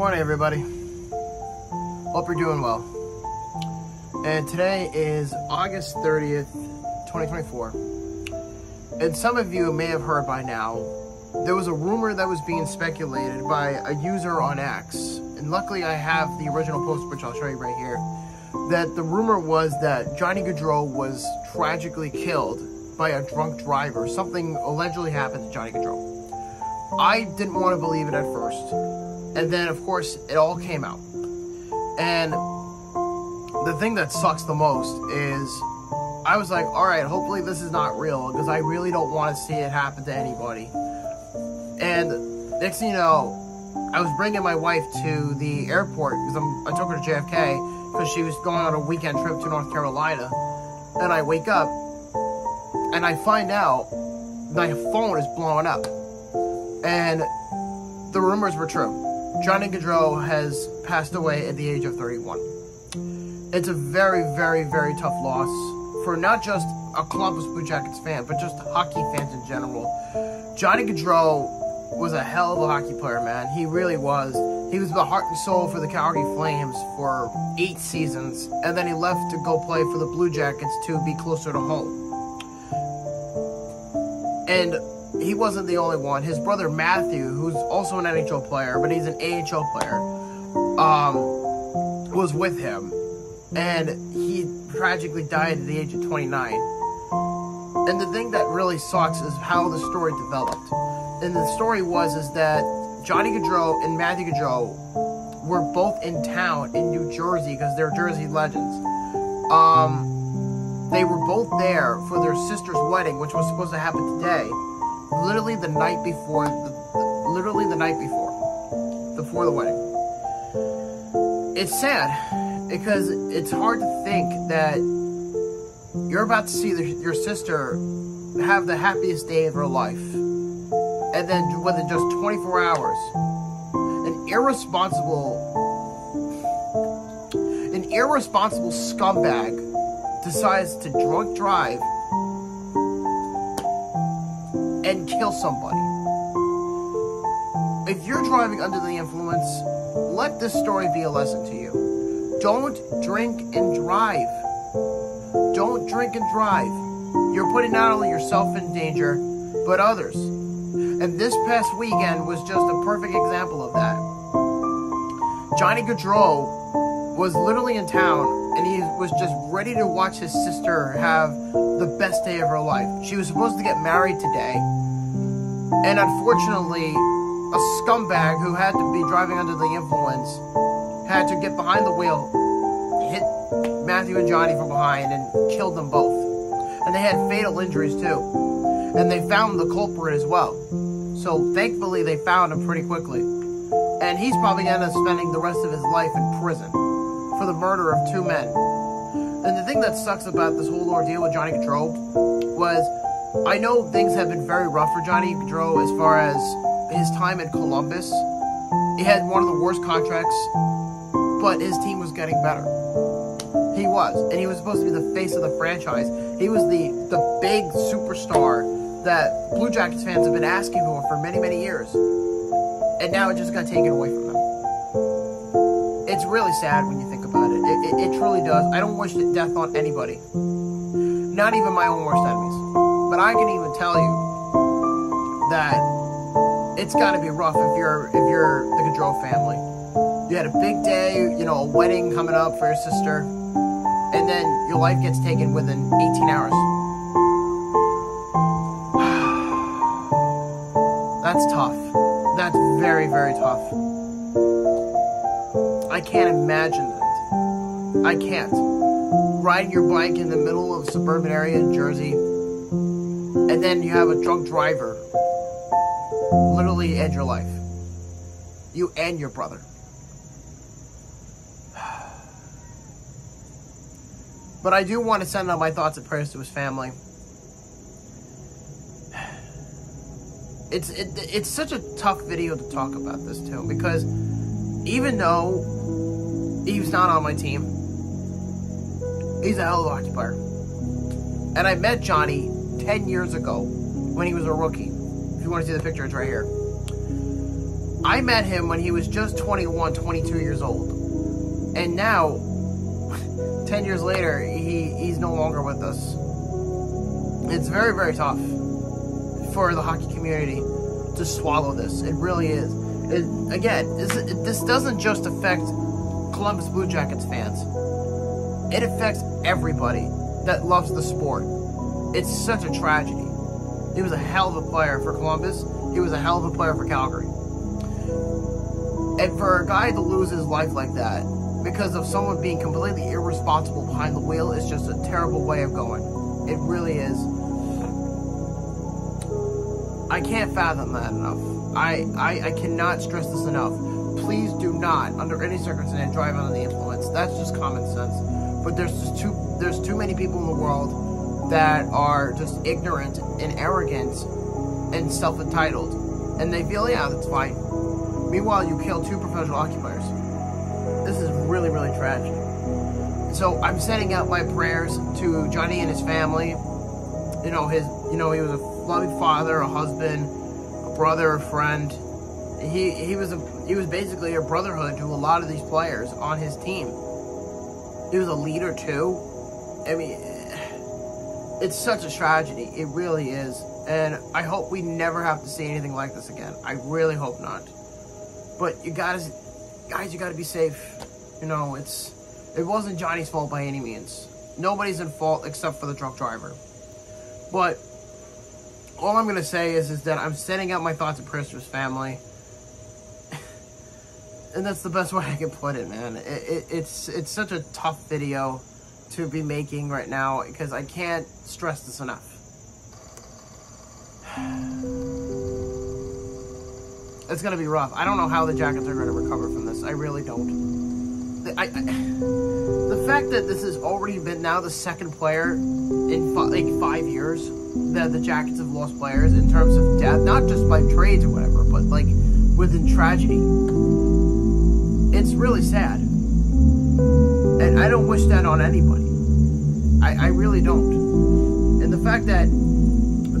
morning, everybody. Hope you're doing well. And today is August 30th, 2024. And some of you may have heard by now, there was a rumor that was being speculated by a user on X. And luckily, I have the original post, which I'll show you right here. That the rumor was that Johnny Gaudreau was tragically killed by a drunk driver. Something allegedly happened to Johnny Gaudreau. I didn't want to believe it at first. And then, of course, it all came out. And the thing that sucks the most is I was like, all right, hopefully this is not real because I really don't want to see it happen to anybody. And next thing you know, I was bringing my wife to the airport because I took her to JFK because she was going on a weekend trip to North Carolina. And I wake up and I find out my phone is blowing up. And the rumors were true. Johnny Gaudreau has passed away at the age of 31. It's a very, very, very tough loss for not just a Columbus Blue Jackets fan, but just hockey fans in general. Johnny Gaudreau was a hell of a hockey player, man. He really was. He was the heart and soul for the Calgary Flames for eight seasons, and then he left to go play for the Blue Jackets to be closer to home. And he wasn't the only one. His brother Matthew, who's also an NHL player, but he's an AHL player, um, was with him, and he tragically died at the age of 29. And the thing that really sucks is how the story developed. And the story was is that Johnny Gaudreau and Matthew Gaudreau were both in town in New Jersey because they're Jersey legends. Um, they were both there for their sister's wedding, which was supposed to happen today literally the night before, the, literally the night before, before the wedding. It's sad because it's hard to think that you're about to see the, your sister have the happiest day of her life, and then within just 24 hours, an irresponsible, an irresponsible scumbag decides to drunk drive and kill somebody. If you're driving under the influence, let this story be a lesson to you. Don't drink and drive. Don't drink and drive. You're putting not only yourself in danger, but others. And this past weekend was just a perfect example of that. Johnny Gaudreau was literally in town and he was just ready to watch his sister have the best day of her life. She was supposed to get married today, and unfortunately, a scumbag who had to be driving under the influence had to get behind the wheel, hit Matthew and Johnny from behind, and killed them both. And they had fatal injuries too. And they found the culprit as well. So thankfully, they found him pretty quickly. And he's probably going to end up spending the rest of his life in prison for the murder of two men. And the thing that sucks about this whole ordeal with Johnny Gaudreau was I know things have been very rough for Johnny Gaudreau as far as his time in Columbus. He had one of the worst contracts, but his team was getting better. He was, and he was supposed to be the face of the franchise. He was the the big superstar that Blue Jackets fans have been asking for for many many years, and now it just got taken away from them. It's really sad when you think about it. It, it, it truly does. I don't wish death on anybody, not even my own worst enemies. But I can even tell you that it's got to be rough if you're if you're the Gaudreau family. You had a big day, you know, a wedding coming up for your sister, and then your life gets taken within 18 hours. That's tough. That's very, very tough. I can't imagine that. I can't. Riding your bike in the middle of a suburban area in Jersey, and then you have a drunk driver literally end your life. You and your brother. But I do want to send out my thoughts and prayers to his family. It's it, it's such a tough video to talk about this too because even though he's not on my team, he's a hell of a hockey player. And I met Johnny 10 years ago when he was a rookie. If you want to see the picture, it's right here. I met him when he was just 21, 22 years old. And now, 10 years later, he, he's no longer with us. It's very, very tough for the hockey community to swallow this. It really is. It, again, this, this doesn't just affect Columbus Blue Jackets fans. It affects everybody that loves the sport. It's such a tragedy. He was a hell of a player for Columbus. He was a hell of a player for Calgary. And for a guy to lose his life like that because of someone being completely irresponsible behind the wheel is just a terrible way of going. It really is. I can't fathom that enough. I, I, I cannot stress this enough. Please do not, under any circumstance, drive under the influence. That's just common sense. But there's just too there's too many people in the world that are just ignorant and arrogant and self-entitled, and they feel yeah that's fine. Meanwhile, you kill two professional occupiers. This is really really tragic. So I'm sending out my prayers to Johnny and his family. You know his you know he was a loving father, a husband, a brother, a friend. He he was a he was basically a brotherhood to a lot of these players on his team. He was a leader too. I mean, it's such a tragedy. It really is. And I hope we never have to see anything like this again. I really hope not. But you gotta, guys, you gotta be safe. You know, it's, it wasn't Johnny's fault by any means. Nobody's in fault except for the drunk driver. But all I'm gonna say is, is that I'm sending out my thoughts and prayers to his family. and that's the best way I can put it, man. It, it, it's it's such a tough video to be making right now because I can't stress this enough. It's gonna be rough. I don't know how the Jackets are gonna recover from this. I really don't. I, I, the fact that this has already been now the second player in like five years that the Jackets have lost players in terms of death, not just by trades or whatever, but like within tragedy. It's really sad. I don't wish that on anybody. I, I really don't. And the fact that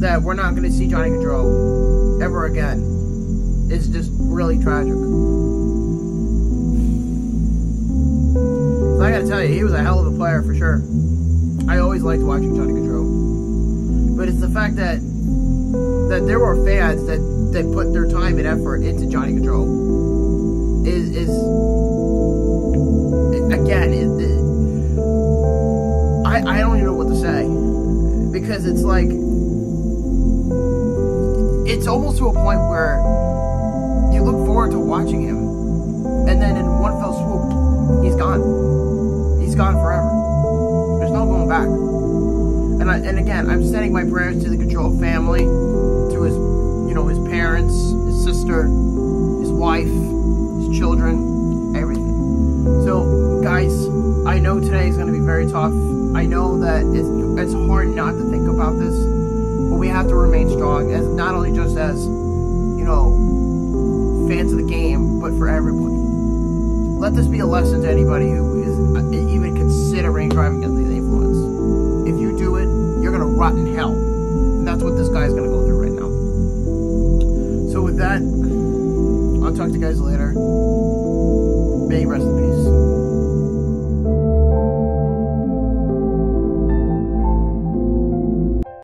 that we're not going to see Johnny Gaudreau ever again is just really tragic. So I got to tell you, he was a hell of a player for sure. I always liked watching Johnny Gaudreau. But it's the fact that that there were fans that, that put their time and effort into Johnny Gaudreau is, is Because it's like, it's almost to a point where you look forward to watching him, and then in one fell swoop, he's gone. He's gone forever. There's no going back. And I, and again, I'm sending my prayers to the Gaudreau family, to his, you know, his parents, his sister, his wife, his children. So, guys, I know today is going to be very tough. I know that it's, it's hard not to think about this, but we have to remain strong, as not only just as, you know, fans of the game, but for everybody. Let this be a lesson to anybody who is uh, even considering driving under the influence. If you do it, you're going to rot in hell. And that's what this guy is going to go through right now. So with that, I'll talk to you guys later. May rest in peace.